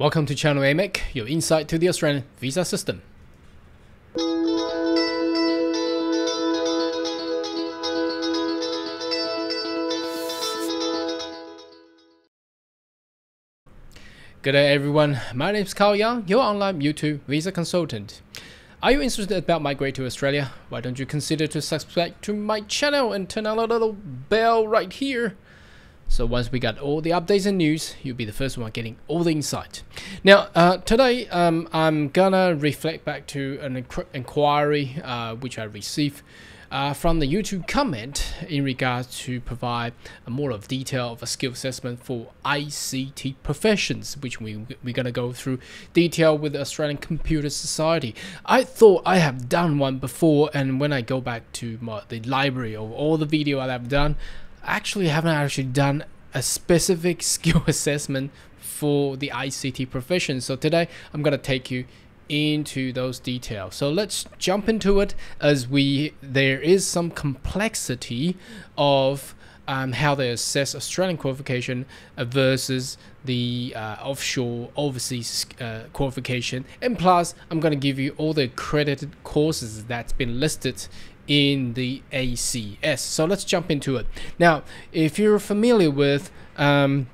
Welcome to Channel AMEC, your insight to the Australian visa system. Good day everyone, my name is Carl Yang, your online YouTube visa consultant. Are you interested about migrate to Australia? Why don't you consider to subscribe to my channel and turn on the little bell right here so once we got all the updates and news, you'll be the first one getting all the insight. Now, uh, today um, I'm gonna reflect back to an inquiry uh, which I received uh, from the YouTube comment in regards to provide more of detail of a skill assessment for ICT professions, which we, we're going to go through detail with the Australian Computer Society. I thought I have done one before, and when I go back to my, the library of all the video I've done, actually haven't actually done a specific skill assessment for the ICT profession. So today I'm going to take you into those details. So let's jump into it as we there is some complexity of um, how they assess Australian qualification versus the uh, offshore overseas uh, qualification and plus I'm going to give you all the accredited courses that's been listed in the ACS. So let's jump into it. Now, if you're familiar with um,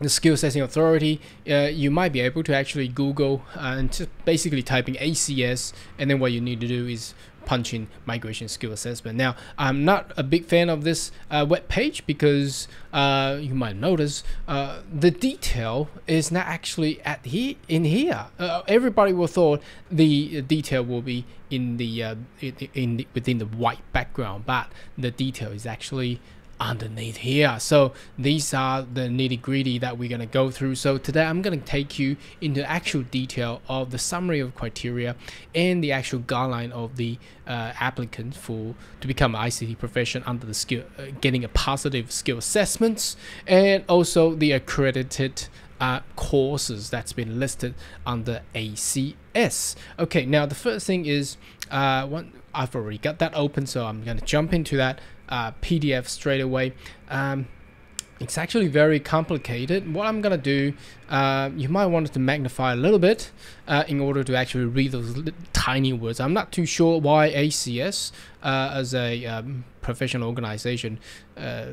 the skill assessing authority, uh, you might be able to actually Google uh, and just basically typing ACS, and then what you need to do is punch in migration skill assessment. Now, I'm not a big fan of this uh, web page because uh, you might notice uh, the detail is not actually at here in here. Uh, everybody will thought the detail will be in the, uh, in, in the, within the white background, but the detail is actually underneath here. So these are the nitty gritty that we're going to go through. So today I'm going to take you into actual detail of the summary of criteria and the actual guideline of the uh, applicant for to become an ICT profession under the skill, uh, getting a positive skill assessments and also the accredited uh, courses that's been listed under ACS. Okay, now the first thing is uh, one, I've already got that open, so I'm going to jump into that uh, PDF straight away. Um, it's actually very complicated. What I'm gonna do, uh, you might want to magnify a little bit uh, in order to actually read those tiny words. I'm not too sure why ACS, uh, as a um, professional organization, uh,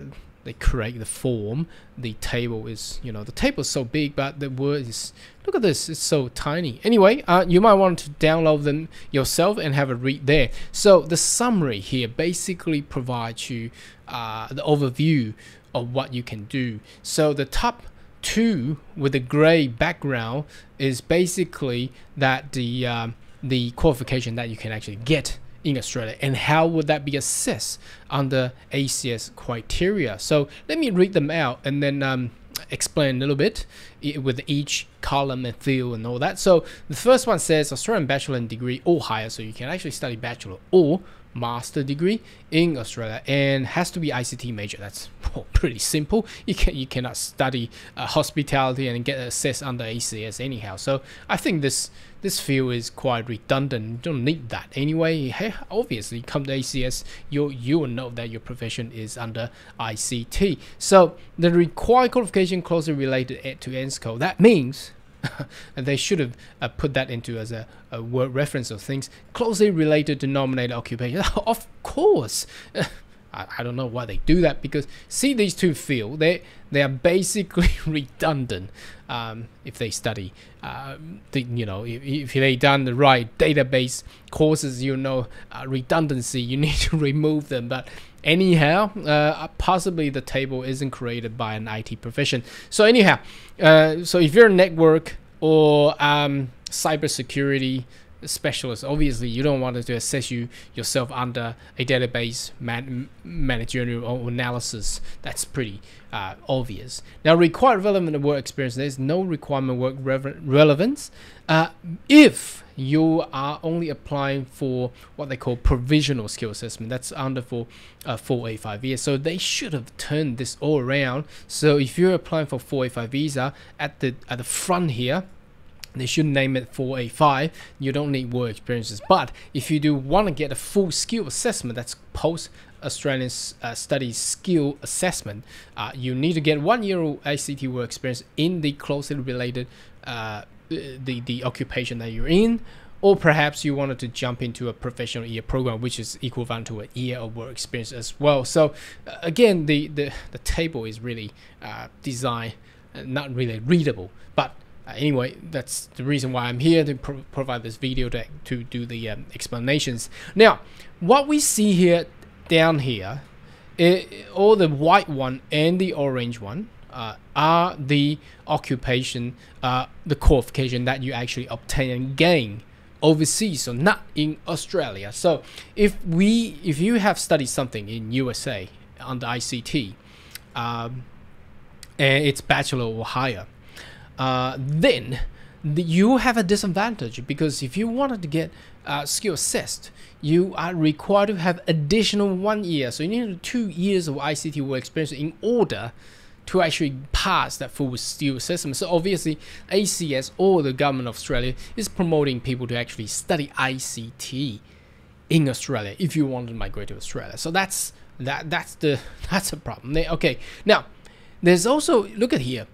they create the form. The table is, you know, the table is so big, but the word is, look at this, it's so tiny. Anyway, uh, you might want to download them yourself and have a read there. So the summary here basically provides you uh, the overview of what you can do. So the top two with the gray background is basically that the um, the qualification that you can actually get in Australia and how would that be assessed under ACS criteria. So let me read them out and then um, explain a little bit with each column and field and all that. So the first one says Australian bachelor and degree or higher, so you can actually study bachelor or master degree in Australia and has to be ICT major. That's pretty simple. You can you cannot study uh, hospitality and get assessed under ACS anyhow. So I think this this field is quite redundant. You don't need that anyway. Hey, obviously, come to ACS, you you will know that your profession is under ICT. So the required qualification closely related to ANZSCO. That means they should have uh, put that into as a, a, word reference of things closely related to nominated occupation. of course. I, I, don't know why they do that because see these two fields they they are basically redundant um, if they study uh, the, you know if, if they done the right database courses you know uh, redundancy you need to remove them but anyhow uh, possibly the table isn't created by an IT profession. So anyhow uh, so if you're a network or um, cybersecurity specialist. Obviously you don't want to assess you yourself under a database man managerial analysis. That's pretty uh, obvious. Now required relevant work experience there's no requirement work relevance. Uh, if you are only applying for what they call provisional skill assessment that's under for uh, 485 visa so they should have turned this all around. So if you're applying for 485 visa at the at the front here they should name it 4A5. You don't need work experiences. But if you do want to get a full skill assessment, that's post Australian uh, Studies Skill Assessment, uh, you need to get one year of ICT work experience in the closely related uh, the the occupation that you're in, or perhaps you wanted to jump into a professional year program, which is equivalent to a year of work experience as well. So uh, again, the the the table is really uh, designed uh, not really readable, but uh, anyway, that's the reason why I'm here to pro provide this video to, to do the um, explanations. Now, what we see here down here, it, all the white one and the orange one uh, are the occupation, uh, the qualification that you actually obtain and gain overseas, so not in Australia. So if we, if you have studied something in USA under ICT, um, and it's bachelor or higher, uh, then you have a disadvantage because if you wanted to get uh, skill assessed, you are required to have additional one year. So you need two years of ICT work experience in order to actually pass that full skill assessment. So obviously, ACS or the government of Australia is promoting people to actually study ICT in Australia if you want to migrate to Australia. So that's that that's the that's a problem. Okay, now there's also look at here.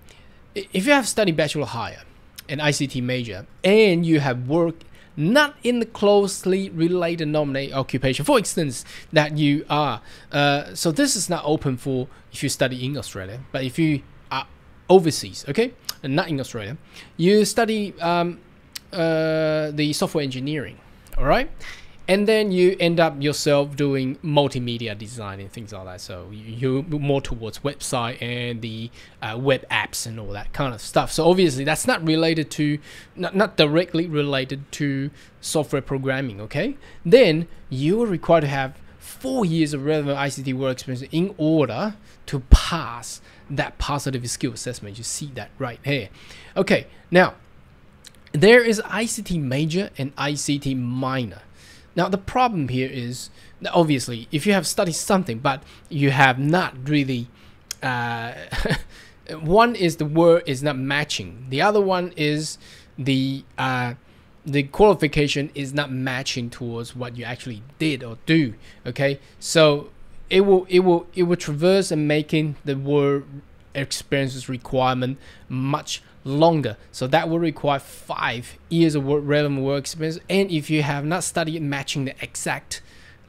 If you have studied bachelor higher, an ICT major, and you have worked not in the closely related nominate occupation. For instance, that you are, uh, so this is not open for if you study in Australia, but if you are overseas, okay, and not in Australia, you study um, uh, the software engineering, all right, and then you end up yourself doing multimedia design and things like that. So you more towards website and the uh, web apps and all that kind of stuff. So obviously that's not related to not, not directly related to software programming okay? Then you are required to have four years of relevant ict work experience in order to pass that positive skill assessment. You see that right here. Okay now there is ict major and ict minor now the problem here is obviously if you have studied something but you have not really uh, one is the word is not matching. The other one is the uh, the qualification is not matching towards what you actually did or do okay? So it will it will it will traverse and making the word experiences requirement much longer. So that will require five years of relevant work experience. And if you have not studied matching the exact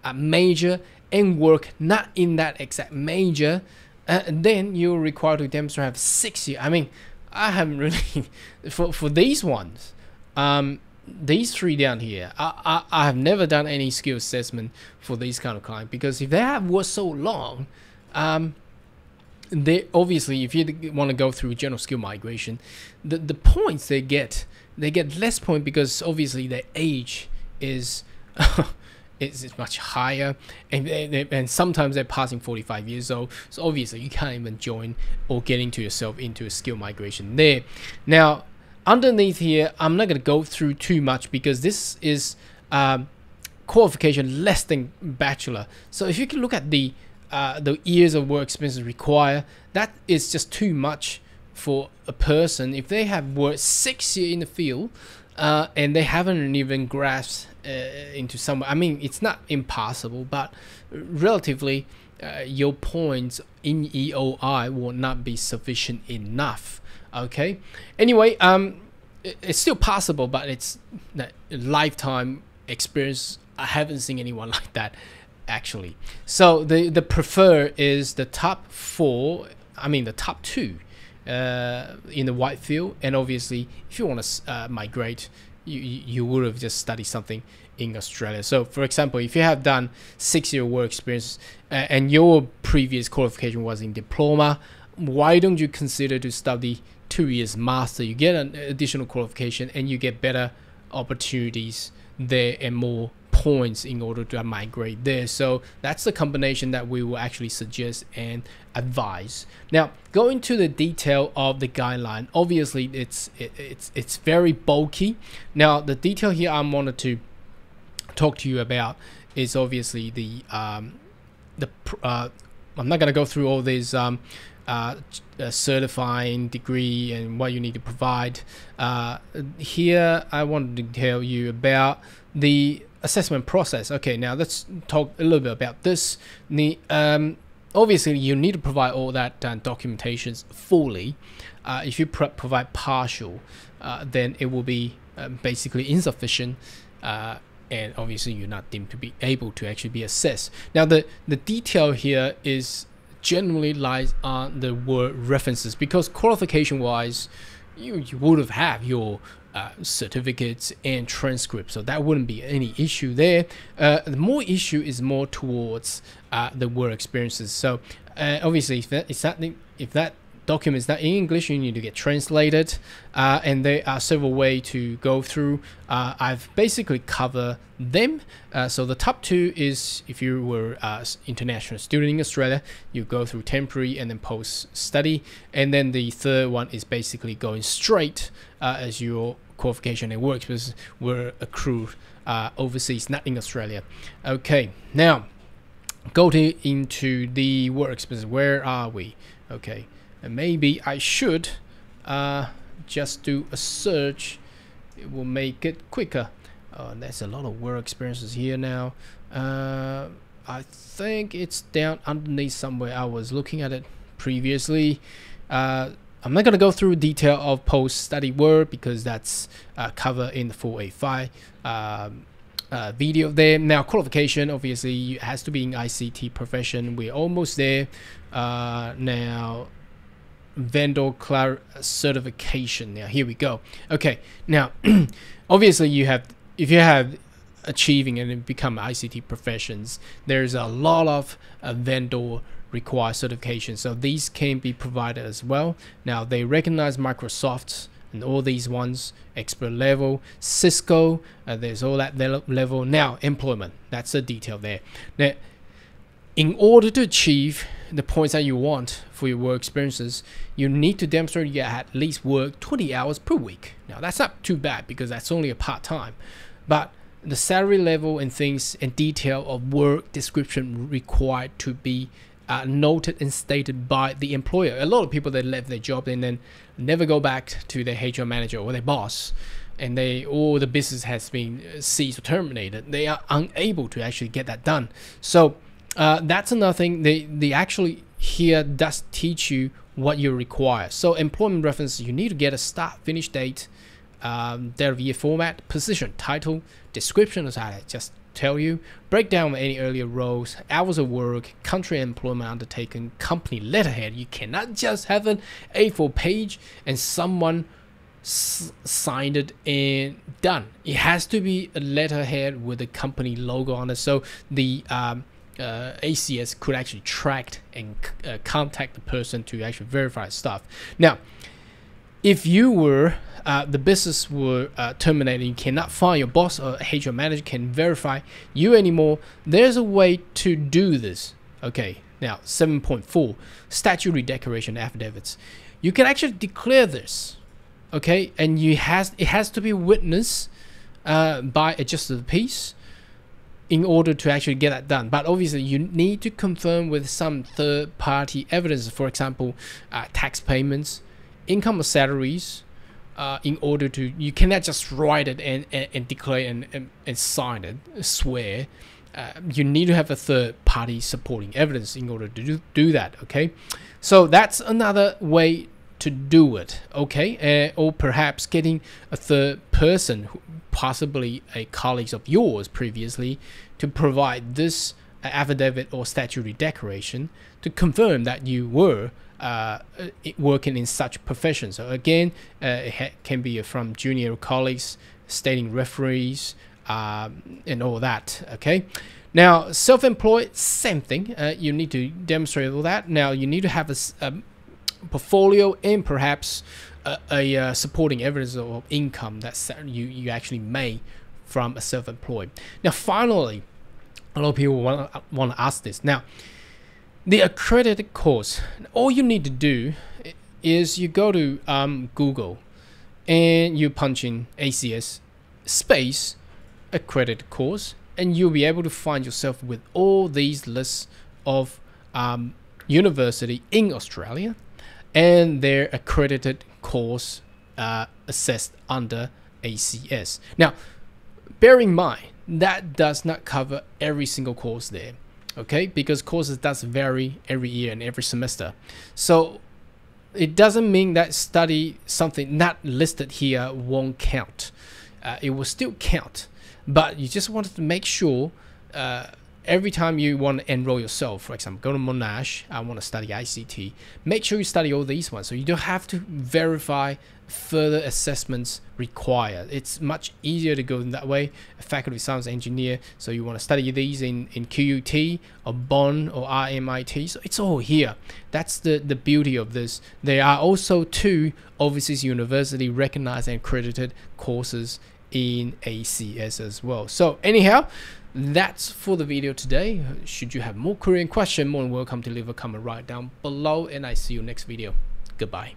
uh, major and work not in that exact major, uh, then you're required to demonstrate have six years. I mean, I haven't really for for these ones. Um, these three down here, I, I, I have never done any skill assessment for these kind of clients because if they have worked so long, um, they obviously if you want to go through general skill migration the the points they get they get less point because obviously their age is is, is much higher and they, and sometimes they're passing 45 years old so obviously you can't even join or get into yourself into a skill migration there. Now underneath here i'm not going to go through too much because this is um, qualification less than bachelor. So if you can look at the uh, the years of work experience required, that is just too much for a person. If they have worked six years in the field uh, and they haven't even grasped uh, into some, I mean, it's not impossible, but relatively, uh, your points in EOI will not be sufficient enough. Okay. Anyway, um, it's still possible, but it's that lifetime experience. I haven't seen anyone like that actually. So the the prefer is the top four. I mean the top two uh, in the white field, and obviously if you want to uh, migrate, you you would have just studied something in Australia. So for example, if you have done six year work experience uh, and your previous qualification was in diploma, why don't you consider to study two years master? You get an additional qualification and you get better opportunities there and more points in order to migrate there. So that's the combination that we will actually suggest and advise. Now, going to the detail of the guideline, obviously it's it, it's it's very bulky. Now, the detail here I wanted to talk to you about is obviously the um, the uh, I'm not gonna go through all these um, uh, certifying degree and what you need to provide. Uh, here, I wanted to tell you about the assessment process. Okay, now let's talk a little bit about this. The um, obviously you need to provide all that uh, documentations fully. Uh, if you provide partial, uh, then it will be um, basically insufficient. Uh, and obviously you're not deemed to be able to actually be assessed. Now the, the detail here is generally lies on the word references because qualification wise, you, you would have have your uh, certificates and transcripts, so that wouldn't be any issue there. Uh, the more issue is more towards uh, the work experiences. So uh, obviously, if that, if that if that documents that in English you need to get translated uh, and there are several ways to go through. Uh, I've basically covered them. Uh, so the top two is if you were an international student in Australia you go through temporary and then post study and then the third one is basically going straight uh, as your qualification and work experience were accrued uh, overseas not in Australia. Okay now go to into the work experience. Where are we? Okay and maybe I should uh, just do a search it will make it quicker uh, there's a lot of work experiences here now uh, I think it's down underneath somewhere I was looking at it previously uh, I'm not going to go through detail of post-study work because that's uh, covered in the 485 um, uh, video there. Now, qualification obviously has to be in ICT profession. We're almost there. Uh, now, vendor clar certification. Now here we go. Okay, now obviously you have if you have achieving and become ICT professions, there's a lot of uh, vendor required certification. So these can be provided as well. Now they recognize Microsoft and all these ones, expert level, Cisco, uh, there's all that level. Now employment, that's the detail there. Now, in order to achieve the points that you want for your work experiences, you need to demonstrate you at least work 20 hours per week. Now that's not too bad because that's only a part time, but the salary level and things and detail of work description required to be uh, noted and stated by the employer. A lot of people that left their job and then never go back to their HR manager or their boss, and they or the business has been seized or terminated. They are unable to actually get that done. So uh, that's another thing. They they actually here does teach you what you require. So employment reference, you need to get a start finish date, um, their year format, position, title, description, as I just tell you, breakdown of any earlier roles, hours of work, country employment undertaken, company letterhead. You cannot just have an A4 page and someone signed it and done. It has to be a letterhead with a company logo on it. So the um, uh, ACS could actually track and uh, contact the person to actually verify stuff. Now, if you were uh, the business were uh, terminated, you cannot find your boss or HR manager can verify you anymore. There's a way to do this. Okay, now 7.4 statutory declaration affidavits. You can actually declare this. Okay, and you has it has to be witnessed uh, by a justice of the peace in order to actually get that done. But obviously, you need to confirm with some third party evidence, for example, uh, tax payments, income or salaries, uh, in order to, you cannot just write it and, and, and declare and, and, and, sign it, swear. Uh, you need to have a third party supporting evidence in order to do, do that, okay? So that's another way to do it, okay? Uh, or perhaps getting a third person, who, possibly a colleague of yours previously, to provide this affidavit or statutory declaration to confirm that you were uh, working in such profession. So again, uh, it can be from junior colleagues, stating referees, um, and all that. Okay. Now, self-employed, same thing. Uh, you need to demonstrate all that. Now, you need to have a, a portfolio and perhaps a, a uh, supporting evidence of income that you, you actually made from a self-employed. Now, finally, a lot of people want want to ask this. Now, the accredited course, all you need to do is you go to um, Google and you punch in ACS space accredited course and you'll be able to find yourself with all these lists of um, university in Australia, and their accredited course uh, assessed under ACS. Now, bear in mind that does not cover every single course there, okay? Because courses does vary every year and every semester. So it doesn't mean that study something not listed here won't count. Uh, it will still count, but you just wanted to make sure. Uh, every time you want to enroll yourself, for example, go to Monash, I want to study ICT, make sure you study all these ones so you don't have to verify further assessments required. It's much easier to go in that way. A faculty of science engineer, so you want to study these in, in QUT or Bond or RMIT, so it's all here. That's the, the beauty of this. There are also two overseas university recognized and accredited courses in ACS as well. So anyhow, that's for the video today. Should you have more Korean question, more than welcome to leave a comment right down below and I see you next video. Goodbye.